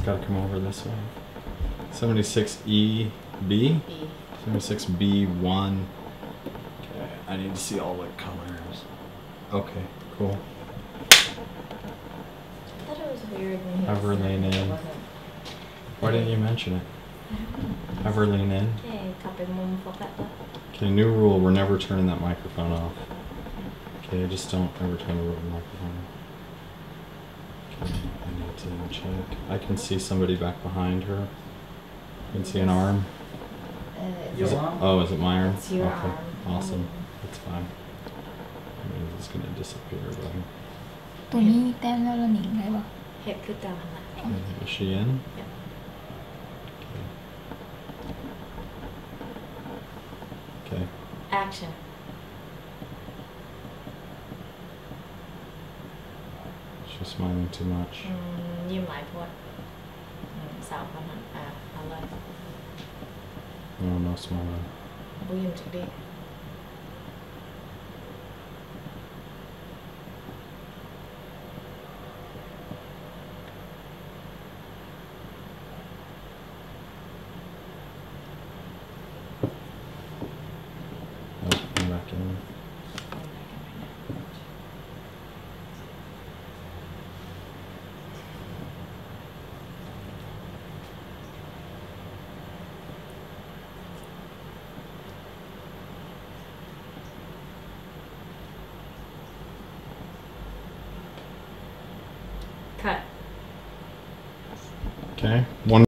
It's got to come over this way. 76EB? B. 76B1. Okay, I need to see all the colors. Okay, cool. I thought it was weird when Hover lean in. Why didn't you mention it? Hover lean in. Okay, new rule, we're never turning that microphone off. Okay, just don't ever turn the microphone I need to check. I can see somebody back behind her. I can see an arm. เออ Is it, Your arm? oh, is it my arm? It's your okay, arm. awesome. Mm. That's fine. I mean, it's gonna disappear, but ตัวนี้แต้มแล้วเราหนิงได้ปะ เห็ดคือตามนะ okay. is she in? Yeah. Okay. Okay. action She's smiling too much. อืมยิ้มหลายพวดอืมสาวคนนั้นอ่ะเอาเลย No, no smiling. บุยิ้มจักดิ Nope, I'm back in. Cut Okay. One